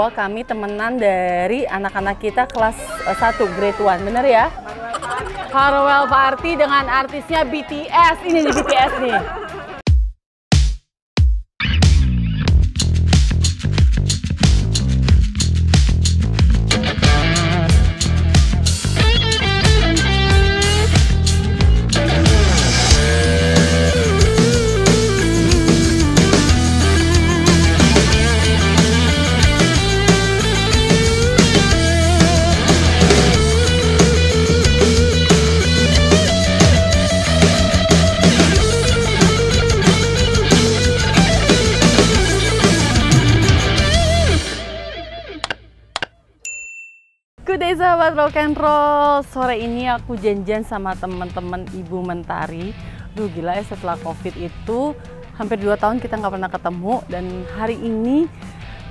bahwa kami temenan dari anak-anak kita kelas eh, 1 grade 1. Bener ya? Farewell party dengan artisnya BTS. Ini nih BTS nih. Good day sahabat rock and roll. Sore ini aku janjian sama teman-teman Ibu Mentari. Duh gila ya setelah Covid itu hampir 2 tahun kita nggak pernah ketemu dan hari ini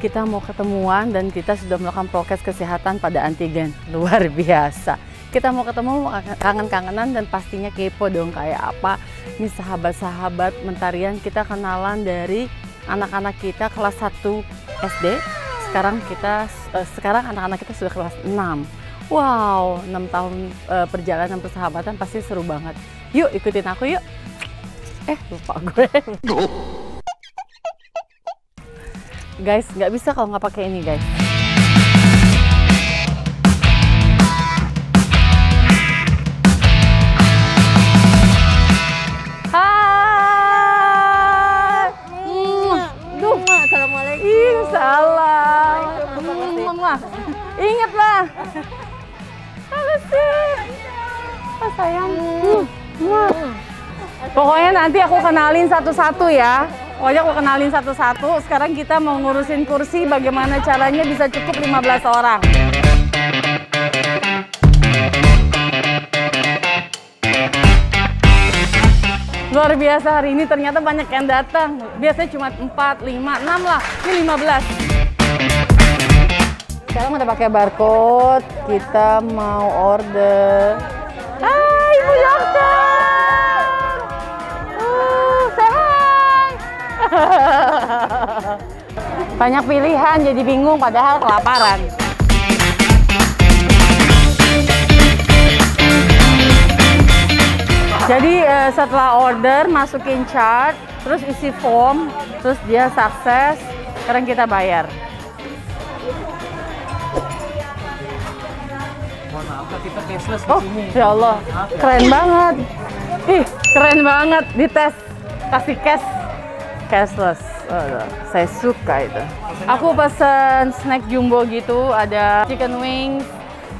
kita mau ketemuan dan kita sudah melakukan prokes kesehatan pada antigen. Luar biasa. Kita mau ketemu kangen-kangenan dan pastinya kepo dong kayak apa. Ini sahabat-sahabat mentarian kita kenalan dari anak-anak kita kelas 1 SD sekarang kita eh, sekarang anak-anak kita sudah kelas 6. Wow, 6 tahun eh, perjalanan persahabatan pasti seru banget. Yuk ikutin aku yuk. Eh, lupa gue. guys, nggak bisa kalau nggak pakai ini, guys. Pokoknya nanti aku kenalin satu-satu ya. Pokoknya aku kenalin satu-satu. Sekarang kita mau ngurusin kursi bagaimana caranya bisa cukup 15 orang. Luar biasa hari ini ternyata banyak yang datang. Biasanya cuma 4, 5, 6 lah. Ini 15. Sekarang udah pakai barcode. Kita mau order. Banyak pilihan jadi bingung padahal kelaparan. Jadi eh, setelah order masukin chart, terus isi form, terus dia sukses, sekarang kita bayar. Mohon maaf Kak, kita cashless di Oh, sini. ya Allah, Maaf ya. keren banget. Ih, keren banget dites kasih cash cashless. Saya suka itu. Aku pesen snack jumbo gitu, ada chicken wings,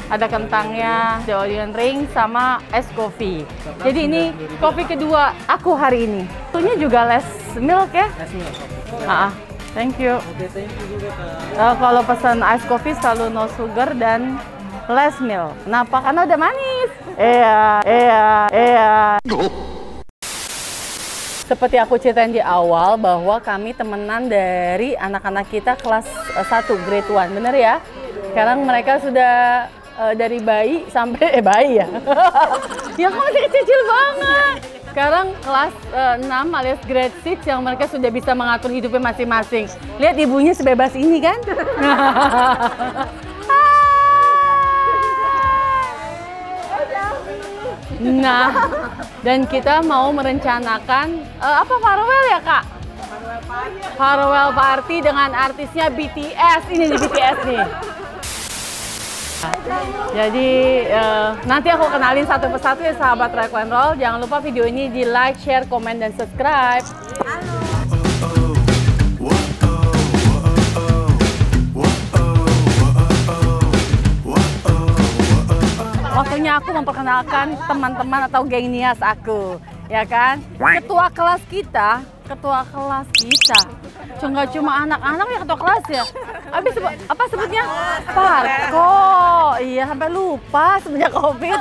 ada kentangnya, ada onion ring, sama es kopi. Jadi ini kopi kedua aku hari ini. Tentunya juga less milk ya. Nasi nggak, Kak? Ah, thank you. Oke, thank you juga Kak. Eh, kalau pesan ice coffee selalu no sugar dan less milk. Kenapa? Karena udah manis. Iya, iya, iya. Seperti aku ceritain di awal bahwa kami temenan dari anak-anak kita kelas eh, 1 grade 1. Bener ya? Sekarang mereka sudah eh, dari bayi sampai eh bayi ya. ya kok masih kecil banget. Sekarang kelas eh, 6 alias grade 6 yang mereka sudah bisa mengatur hidupnya masing-masing. Lihat ibunya sebebas ini kan? Nah, dan kita mau merencanakan eh, apa farewell ya kak? Farewell party dengan artisnya BTS. Ini nih BTS nih. Jadi eh, nanti aku kenalin satu persatu ya sahabat Rock Roll. Jangan lupa video ini di like, share, komen, dan subscribe. Waktunya aku memperkenalkan teman-teman atau geng Nias aku, ya kan? Ketua kelas kita, ketua kelas kita. Cuma cuma anak-anak ya ketua kelas ya. Habis sebut, apa sebutnya? Parko. Iya, sampai lupa semenjak Covid.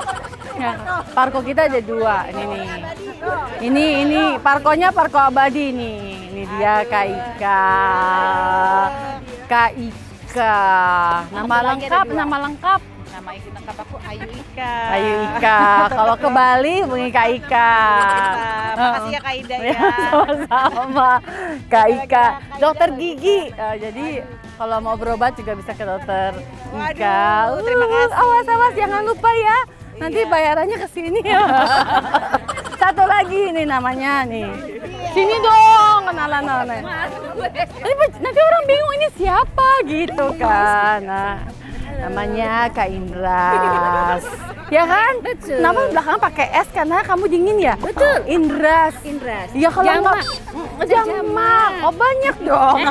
Ya, parko kita ada dua, ini nih. Ini ini parkonya parko abadi nih. Ini dia Kak Ika. Kak Ika. Nama lengkap, nama lengkap. Nama lengkap aku Ika. Ayu Ika. Kalau ke Bali bunyi Kak Ika. Makasih ya Kak Ida ya. Sama-sama. Kak Ika. Dokter gigi. Eh, jadi Kalau mau berobat juga bisa ke dokter Ika. Terima Uh, kasih. Awas awas jangan lupa ya. Nanti bayarannya ke sini ya. Satu lagi nih namanya nih. Sini dong kenalan kenalan. Nanti, nanti orang bingung ini siapa gitu kan. Nah, namanya Kak Indras. Ya kan? Betul. Kenapa belakang pakai S karena kamu dingin ya? Betul. Indras. Indras. Iya kalau Jamak. nggak Mm, jamak. Oh banyak dong.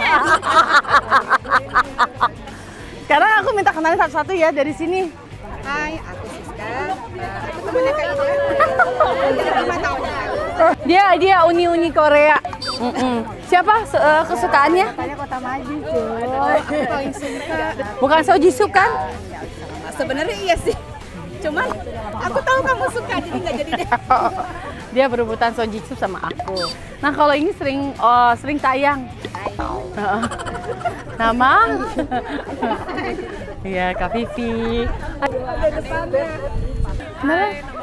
Sekarang aku minta kenalin satu-satu ya dari sini. Hai, aku Siska. Eh, Aku temannya Kak lalu. Dia dia uni-uni Korea. Siapa se- eh, kesukaannya? Katanya kota maju. Bukan So Jisoo kan? Sebenarnya iya sih. Cuman aku tahu kamu suka jadi nggak jadi deh. Dia berebutan So Jisoo sama aku. Nah kalau ini sering oh, sering tayang. Heeh. Nama? Iya Kak Vivi. Kenapa?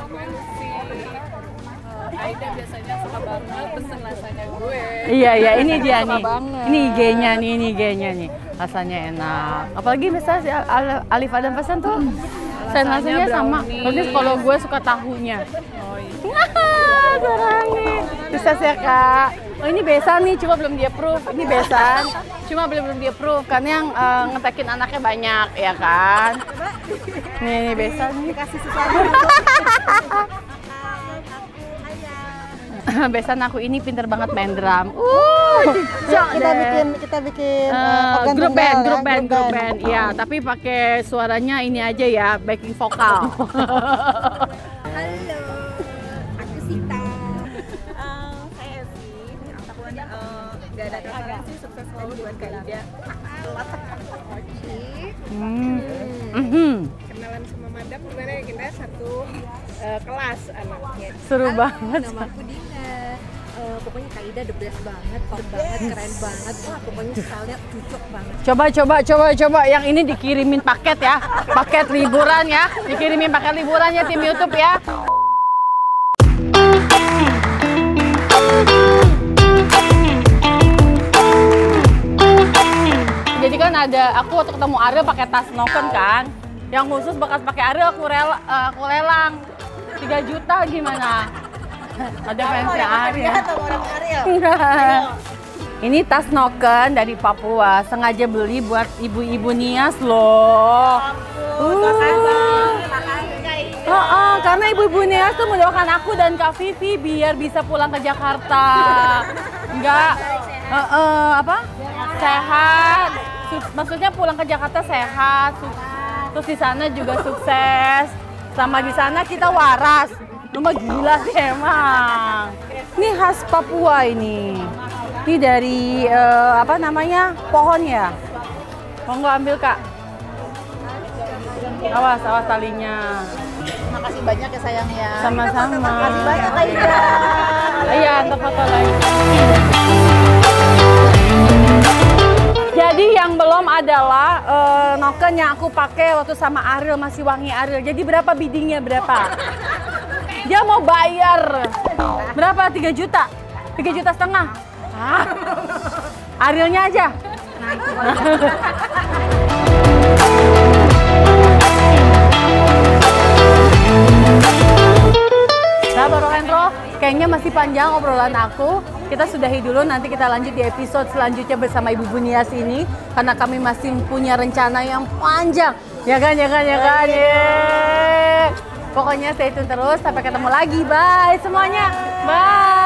Aida biasanya suka banget pesen rasanya gue. Iya iya ini dia nih. Ini IG-nya nih, ini IG-nya nih. Rasanya enak. Apalagi misalnya si Al- Al- Alif Adam pesan tuh. Sen rasanya sama. Tapi kalau gue suka tahunya. Oh iya. Sarangi. Bisa ya kak. Oh ini besan nih, cuma belum di approve. Ini besan, cuma belum belum di approve. Karena yang eh, ngetekin anaknya banyak, ya kan? Nih, ini besan nih. Kasih sesuatu. besan aku ini pinter banget main drum. Uh, kita bikin kita bikin Eh, uh, organ grup tunggal band, ya, grup band, grup band. Iya, tapi pakai suaranya ini aja ya, backing vokal. Halo, aku Sita. Eh, saya Evi. Ataupun eh, gak ada kata sih sukses selalu buat Kak Ida. Hmm. Kenalan sama madam gimana ya kita satu eh, kelas anaknya Seru banget. Nama aku Dina. Eh, pokoknya Kak Ida the best banget, top banget, keren banget. Wah, pokoknya stylenya cocok banget. Coba coba coba coba yang ini dikirimin paket ya. Paket liburan ya. Dikirimin paket liburan ya tim YouTube ya. Jadi kan ada aku waktu ketemu Ariel pakai tas Noken kan. Yang khusus bekas pakai Ariel aku rela, eh, aku lelang 3 juta gimana? Ada fansnya Ariel. Atau orang Ariel? Enggak. Ini tas Noken dari Papua, sengaja beli buat ibu-ibu Nias loh. Uh. Heeh, karena ibu-ibu Nias tuh mendoakan aku dan Kak Vivi biar bisa pulang ke Jakarta. Enggak, heeh, apa? Sehat. Su- Maksudnya pulang ke Jakarta sehat. Su- Terus di sana juga sukses. Sama di sana kita waras. Lu mah gila sih emang. Ini khas Papua ini. Ini dari eh, apa namanya? Pohon ya. Monggo ambil kak. Awas, awas talinya. Makasih banyak ya sayang ya. Sama-sama. Makasih banyak Kak Ida. Iya, untuk foto lagi. Jadi yang belum adalah eh, noken yang aku pakai waktu sama Ariel masih wangi Ariel. Jadi berapa biddingnya berapa? Dia mau bayar berapa? 3 juta? 3 juta setengah? Hah? Arielnya aja. Nah, Baru Roll, kayaknya masih panjang obrolan aku. Kita sudahi dulu, nanti kita lanjut di episode selanjutnya bersama Ibu Bunias ini. Karena kami masih punya rencana yang panjang. Ya kan, ya kan, ya kan. Yeay. Pokoknya stay tune terus, sampai ketemu lagi. Bye semuanya. Bye.